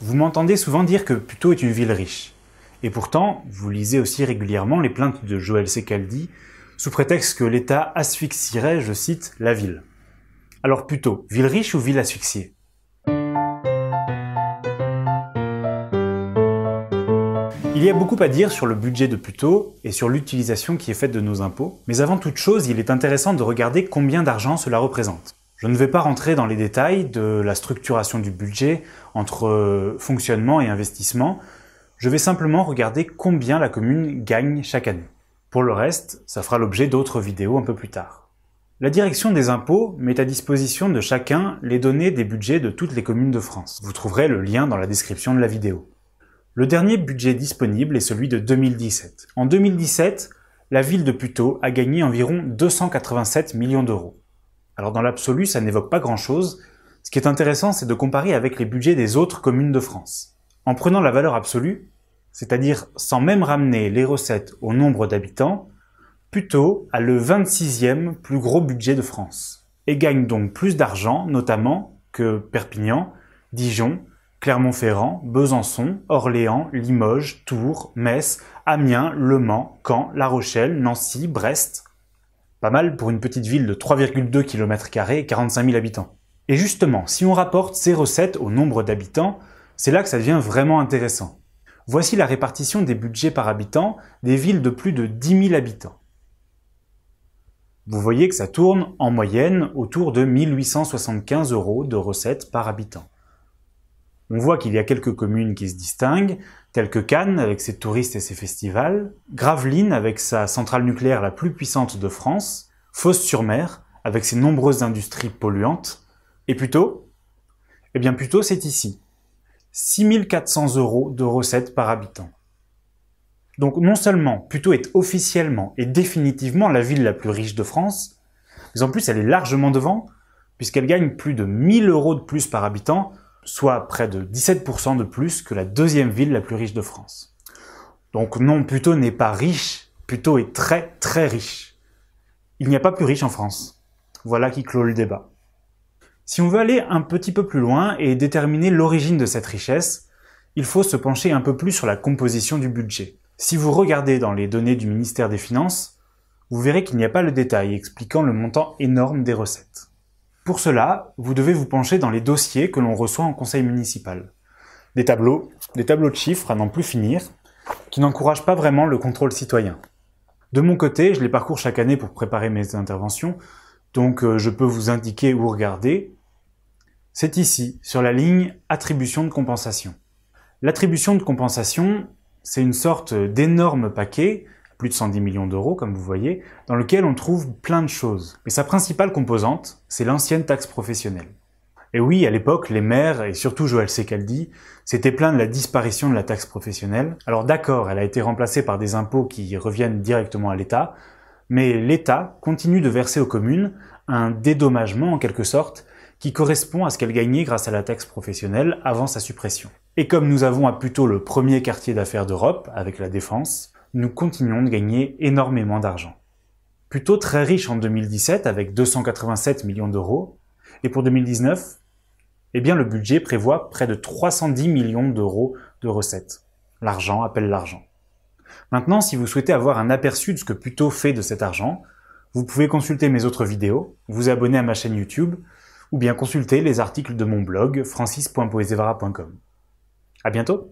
Vous m'entendez souvent dire que Puteaux est une ville riche. Et pourtant, vous lisez aussi régulièrement les plaintes de Joël Secaldi, sous prétexte que l'État asphyxierait, je cite, la ville. Alors plutôt, ville riche ou ville asphyxiée? Il y a beaucoup à dire sur le budget de Puteaux et sur l'utilisation qui est faite de nos impôts, mais avant toute chose, il est intéressant de regarder combien d'argent cela représente. Je ne vais pas rentrer dans les détails de la structuration du budget entre fonctionnement et investissement, je vais simplement regarder combien la commune gagne chaque année. Pour le reste, ça fera l'objet d'autres vidéos un peu plus tard. La direction des impôts met à disposition de chacun les données des budgets de toutes les communes de France. Vous trouverez le lien dans la description de la vidéo. Le dernier budget disponible est celui de 2017. En 2017, la ville de Puteaux a gagné environ 287 millions d'euros. Alors dans l'absolu, ça n'évoque pas grand-chose. Ce qui est intéressant, c'est de comparer avec les budgets des autres communes de France. En prenant la valeur absolue, c'est-à-dire sans même ramener les recettes au nombre d'habitants, Puteaux a le 26e plus gros budget de France et gagne donc plus d'argent notamment que Perpignan, Dijon, Clermont-Ferrand, Besançon, Orléans, Limoges, Tours, Metz, Amiens, Le Mans, Caen, La Rochelle, Nancy, Brest. Pas mal pour une petite ville de 3,2 km et 45 000 habitants. Et justement, si on rapporte ces recettes au nombre d'habitants, c'est là que ça devient vraiment intéressant. Voici la répartition des budgets par habitant des villes de plus de 10 000 habitants. Vous voyez que ça tourne en moyenne autour de 1875 euros de recettes par habitant. On voit qu'il y a quelques communes qui se distinguent, telles que Cannes avec ses touristes et ses festivals, Gravelines avec sa centrale nucléaire la plus puissante de France, Fos-sur-Mer avec ses nombreuses industries polluantes, et plutôt Eh bien plutôt c'est ici. 6400 euros de recettes par habitant. Donc non seulement Puteaux est officiellement et définitivement la ville la plus riche de France, mais en plus elle est largement devant, puisqu'elle gagne plus de 1000 euros de plus par habitant, soit près de 17% de plus que la deuxième ville la plus riche de France. Donc non, Puteaux n'est pas riche, Puteaux est très très riche. Il n'y a pas plus riche en France. Voilà qui clôt le débat. Si on veut aller un petit peu plus loin et déterminer l'origine de cette richesse, il faut se pencher un peu plus sur la composition du budget. Si vous regardez dans les données du ministère des Finances, vous verrez qu'il n'y a pas le détail expliquant le montant énorme des recettes. Pour cela, vous devez vous pencher dans les dossiers que l'on reçoit en conseil municipal. Des tableaux, des tableaux de chiffres à n'en plus finir, qui n'encouragent pas vraiment le contrôle citoyen. De mon côté, je les parcours chaque année pour préparer mes interventions, donc euh, je peux vous indiquer où regarder. C'est ici, sur la ligne Attribution de compensation. L'attribution de compensation, c'est une sorte d'énorme paquet, plus de 110 millions d'euros comme vous voyez, dans lequel on trouve plein de choses. Mais sa principale composante, c'est l'ancienne taxe professionnelle. Et oui, à l'époque, les maires, et surtout Joël Secaldi, s'étaient plaints de la disparition de la taxe professionnelle. Alors d'accord, elle a été remplacée par des impôts qui reviennent directement à l'État, mais l'État continue de verser aux communes un dédommagement en quelque sorte qui correspond à ce qu'elle gagnait grâce à la taxe professionnelle avant sa suppression. Et comme nous avons à plutôt le premier quartier d'affaires d'Europe, avec la défense, nous continuons de gagner énormément d'argent. Plutôt très riche en 2017 avec 287 millions d'euros, et pour 2019, eh bien le budget prévoit près de 310 millions d'euros de recettes. L'argent appelle l'argent. Maintenant, si vous souhaitez avoir un aperçu de ce que Puto fait de cet argent, vous pouvez consulter mes autres vidéos, vous abonner à ma chaîne YouTube, ou bien consulter les articles de mon blog francis.poesevara.com. À bientôt!